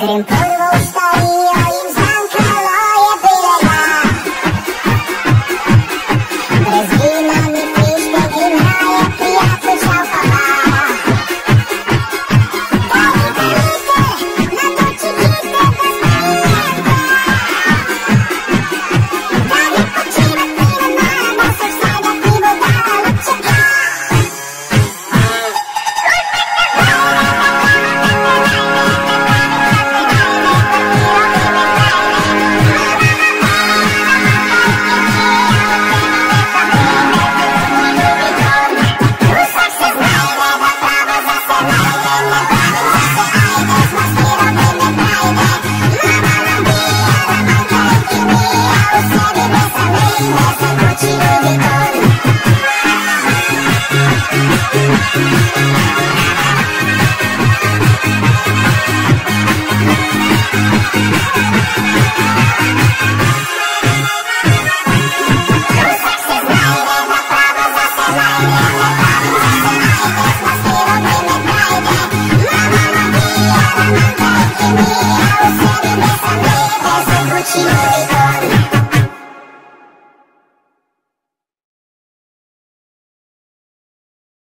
Getting photos